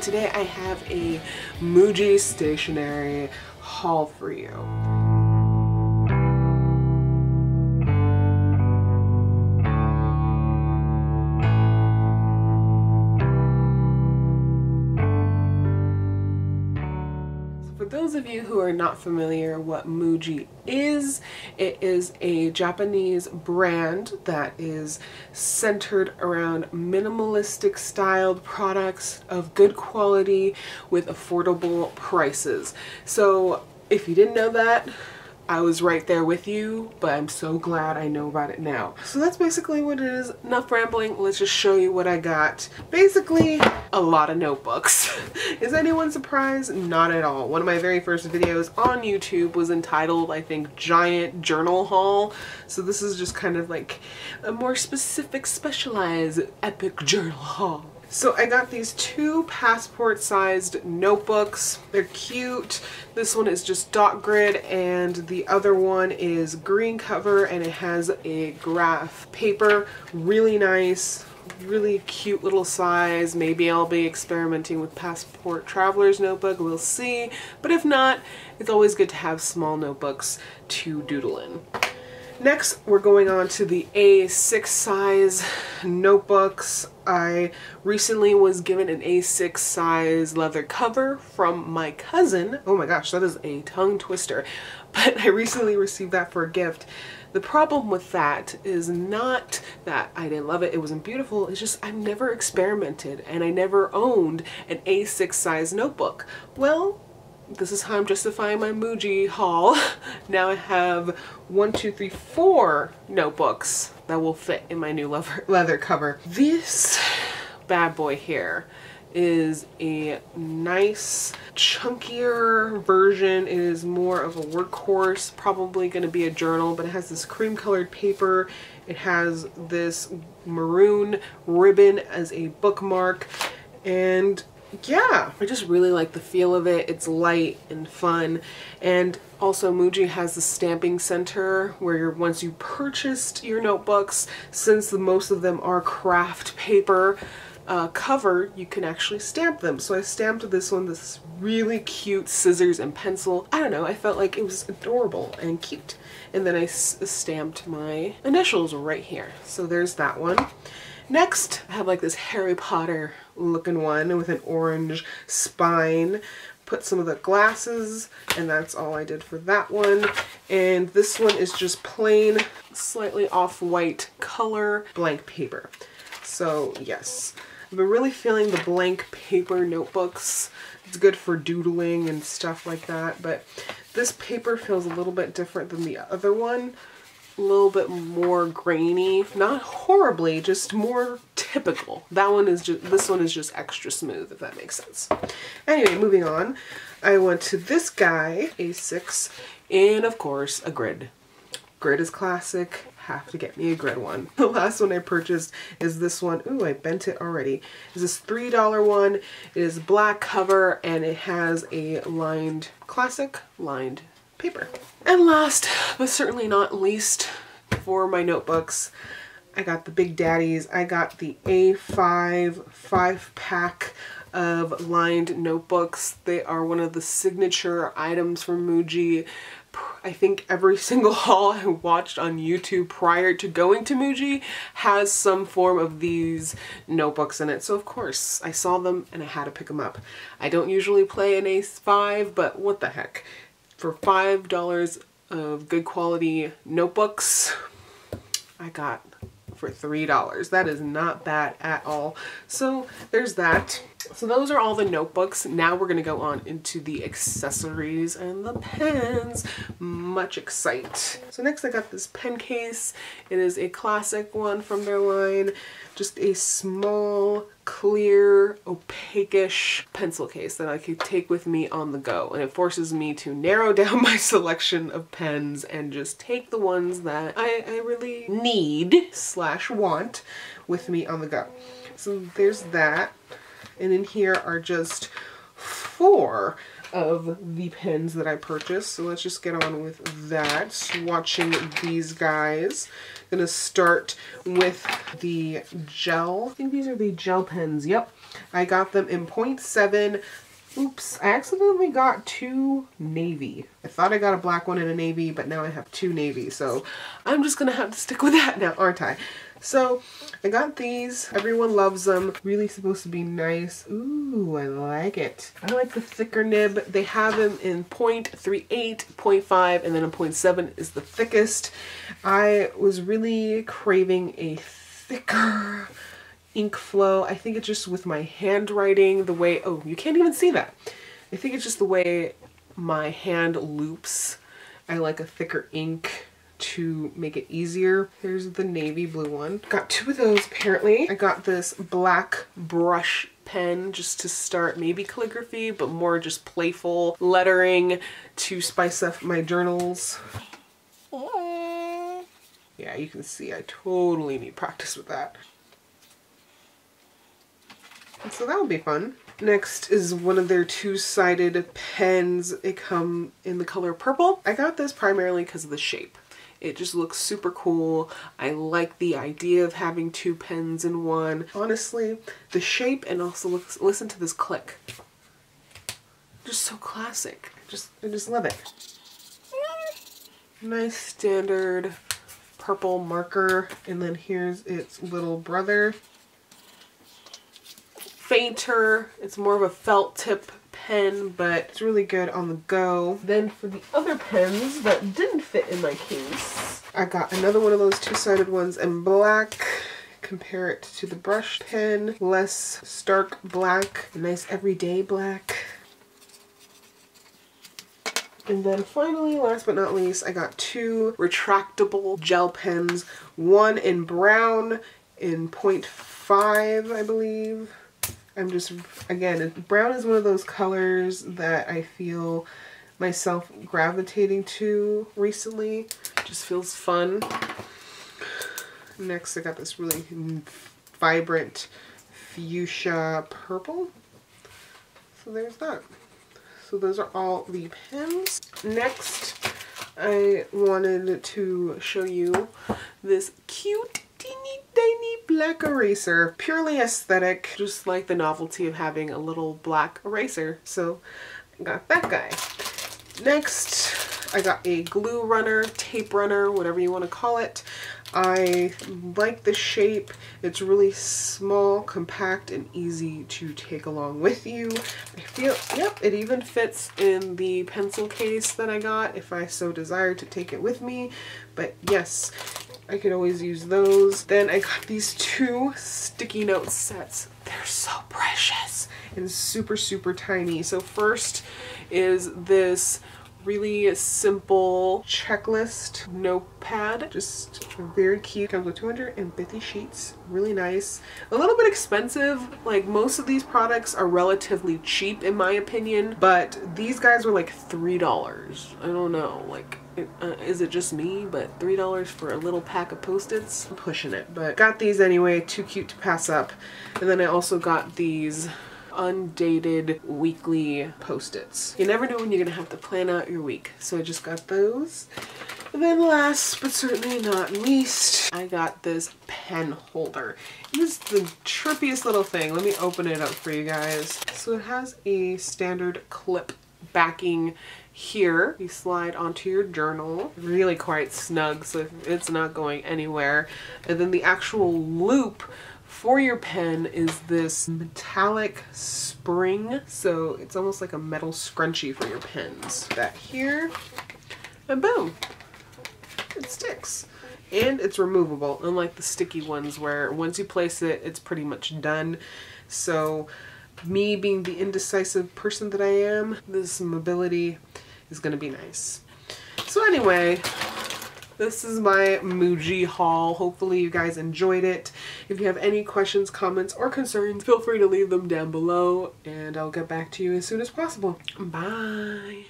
and today I have a Muji stationery haul for you. Those of you who are not familiar what Muji is, it is a Japanese brand that is centered around minimalistic styled products of good quality with affordable prices. So if you didn't know that, I was right there with you, but I'm so glad I know about it now. So that's basically what it is. Enough rambling, let's just show you what I got. Basically, a lot of notebooks. is anyone surprised? Not at all. One of my very first videos on YouTube was entitled, I think, Giant Journal Haul. So this is just kind of like a more specific, specialized epic journal haul. So I got these two passport sized notebooks. They're cute. This one is just dot grid and the other one is green cover and it has a graph paper. Really nice, really cute little size. Maybe I'll be experimenting with Passport Traveler's notebook, we'll see. But if not, it's always good to have small notebooks to doodle in. Next, we're going on to the A6 size notebooks. I recently was given an A6 size leather cover from my cousin. Oh my gosh, that is a tongue twister. But I recently received that for a gift. The problem with that is not that I didn't love it, it wasn't beautiful, it's just I've never experimented and I never owned an A6 size notebook. Well, this is how I'm justifying my Muji haul. now I have one, two, three, four notebooks that will fit in my new leather, cover. This bad boy here is a nice chunkier version. It is more of a workhorse, probably going to be a journal, but it has this cream colored paper. It has this maroon ribbon as a bookmark and yeah, I just really like the feel of it. It's light and fun. And also Muji has the stamping center where once you purchased your notebooks, since the most of them are craft paper uh, cover, you can actually stamp them. So I stamped this one, this really cute scissors and pencil. I don't know, I felt like it was adorable and cute. And then I stamped my initials right here. So there's that one. Next, I have like this Harry Potter looking one with an orange spine. Put some of the glasses and that's all I did for that one. And this one is just plain, slightly off-white color blank paper. So yes, I've been really feeling the blank paper notebooks. It's good for doodling and stuff like that, but this paper feels a little bit different than the other one a little bit more grainy. Not horribly, just more typical. That one is just, this one is just extra smooth, if that makes sense. Anyway, moving on. I went to this guy, A6, and of course, a grid. Grid is classic. Have to get me a grid one. The last one I purchased is this one. Ooh, I bent it already. Is this $3 one. It is black cover and it has a lined, classic lined paper. And last, but certainly not least, for my notebooks, I got the Big Daddies. I got the A5 five pack of lined notebooks. They are one of the signature items from Muji. I think every single haul I watched on YouTube prior to going to Muji has some form of these notebooks in it. So of course I saw them and I had to pick them up. I don't usually play an A5, but what the heck for $5 of good quality notebooks, I got for $3. That is not bad at all. So there's that. So those are all the notebooks. Now we're going to go on into the accessories and the pens. Much excite. So next I got this pen case. It is a classic one from their line. Just a small, clear, opaquish pencil case that I could take with me on the go. And it forces me to narrow down my selection of pens and just take the ones that I, I really need slash want with me on the go. So there's that. And in here are just four of the pens that I purchased. So let's just get on with that. Swatching these guys. Gonna start with the gel. I think these are the gel pens. Yep. I got them in 0.7 Oops, I accidentally got two navy. I thought I got a black one and a navy, but now I have two navy, so I'm just gonna have to stick with that now, aren't I? So, I got these. Everyone loves them. Really supposed to be nice. Ooh, I like it. I like the thicker nib. They have them in 0.38, 0.5, and then a 0.7 is the thickest. I was really craving a thicker ink flow. I think it's just with my handwriting, the way, oh, you can't even see that. I think it's just the way my hand loops. I like a thicker ink to make it easier. Here's the navy blue one. Got two of those apparently. I got this black brush pen just to start maybe calligraphy, but more just playful lettering to spice up my journals. Yeah, you can see I totally need practice with that. So that'll be fun. Next is one of their two-sided pens. They come in the color purple. I got this primarily because of the shape. It just looks super cool. I like the idea of having two pens in one. Honestly, the shape and also looks, listen to this click. Just so classic. Just I just love it. Nice standard purple marker and then here's its little brother fainter. It's more of a felt tip pen, but it's really good on the go. Then for the other pens that didn't fit in my case, I got another one of those two-sided ones in black. Compare it to the brush pen. Less stark black, nice everyday black. And then finally, last but not least, I got two retractable gel pens. One in brown in 0.5, I believe. I'm just, again, brown is one of those colors that I feel myself gravitating to recently. Just feels fun. Next, I got this really vibrant fuchsia purple. So there's that. So those are all the pens. Next, I wanted to show you this cute teeny tiny black eraser. Purely aesthetic, just like the novelty of having a little black eraser. So I got that guy. Next, I got a glue runner, tape runner, whatever you want to call it. I like the shape. It's really small, compact, and easy to take along with you. I feel, yep, it even fits in the pencil case that I got if I so desire to take it with me. But yes, I could always use those. Then I got these two sticky note sets. They're so precious and super, super tiny. So first is this really simple checklist notepad. Just very cute. Comes with 250 sheets. Really nice. A little bit expensive. Like most of these products are relatively cheap in my opinion. But these guys were like $3. I don't know. Like uh, is it just me but three dollars for a little pack of post-its I'm pushing it but got these anyway too cute to pass up and then I also got these undated weekly post-its. You never know when you're gonna have to plan out your week. So I just got those. And then last but certainly not least, I got this pen holder. It is the trippiest little thing. Let me open it up for you guys. So it has a standard clip backing here. You slide onto your journal. Really quite snug so it's not going anywhere. And then the actual loop for your pen is this metallic spring. So it's almost like a metal scrunchie for your pens. That here, and boom, it sticks. And it's removable, unlike the sticky ones where once you place it, it's pretty much done. So me being the indecisive person that I am, this mobility is going to be nice. So anyway, this is my Muji haul. Hopefully you guys enjoyed it. If you have any questions, comments, or concerns, feel free to leave them down below and I'll get back to you as soon as possible. Bye!